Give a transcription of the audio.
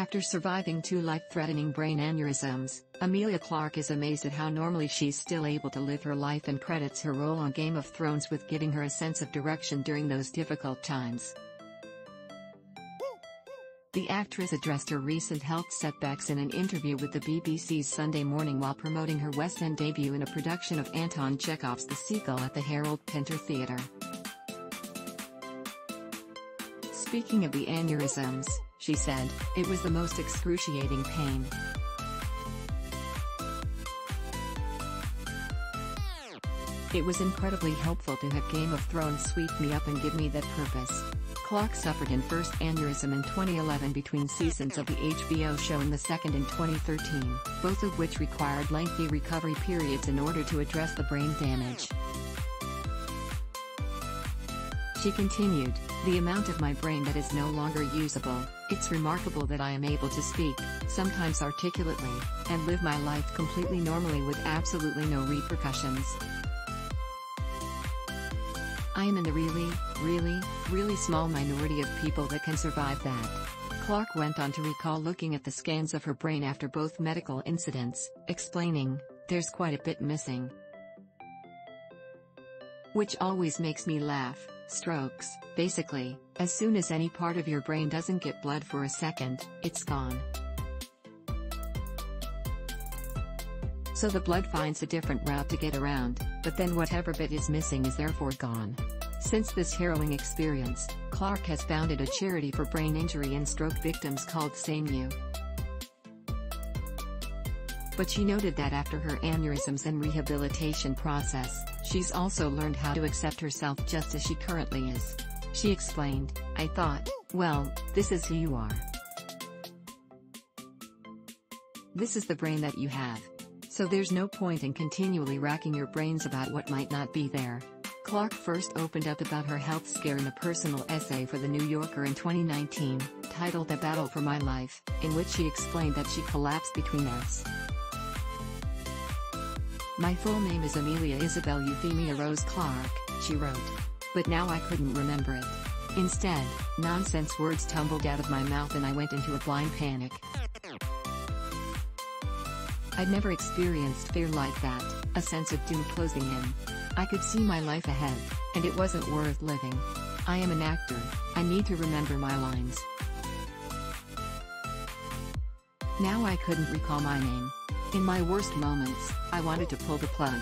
After surviving two life-threatening brain aneurysms, Emilia Clarke is amazed at how normally she's still able to live her life and credits her role on Game of Thrones with giving her a sense of direction during those difficult times. The actress addressed her recent health setbacks in an interview with the BBC's Sunday Morning while promoting her West End debut in a production of Anton Chekhov's The Seagull at the Harold Pinter Theatre. Speaking of the aneurysms, she said, it was the most excruciating pain. It was incredibly helpful to have Game of Thrones sweep me up and give me that purpose. Clarke suffered an first aneurysm in 2011 between seasons of the HBO show and the second in 2013, both of which required lengthy recovery periods in order to address the brain damage. She continued, the amount of my brain that is no longer usable, it's remarkable that I am able to speak, sometimes articulately, and live my life completely normally with absolutely no repercussions. I am in the really, really, really small minority of people that can survive that. Clarke went on to recall looking at the scans of her brain after both medical incidents, explaining, there's quite a bit missing. Which always makes me laugh, strokes, basically, as soon as any part of your brain doesn't get blood for a second, it's gone. So the blood finds a different route to get around, but then whatever bit is missing is therefore gone. Since this harrowing experience, Clarke has founded a charity for brain injury and stroke victims called SameYou. But she noted that after her aneurysms and rehabilitation process, she's also learned how to accept herself just as she currently is. She explained, I thought, well, this is who you are. This is the brain that you have. So there's no point in continually racking your brains about what might not be there. Clarke first opened up about her health scare in a personal essay for The New Yorker in 2019, titled The Battle for My Life, in which she explained that she collapsed between F's. My full name is Emilia Isabel Euphemia Rose Clarke, she wrote. But now I couldn't remember it. Instead, nonsense words tumbled out of my mouth and I went into a blind panic. I'd never experienced fear like that, a sense of doom closing in. I could see my life ahead, and it wasn't worth living. I am an actor, I need to remember my lines. Now I couldn't recall my name. In my worst moments, I wanted to pull the plug.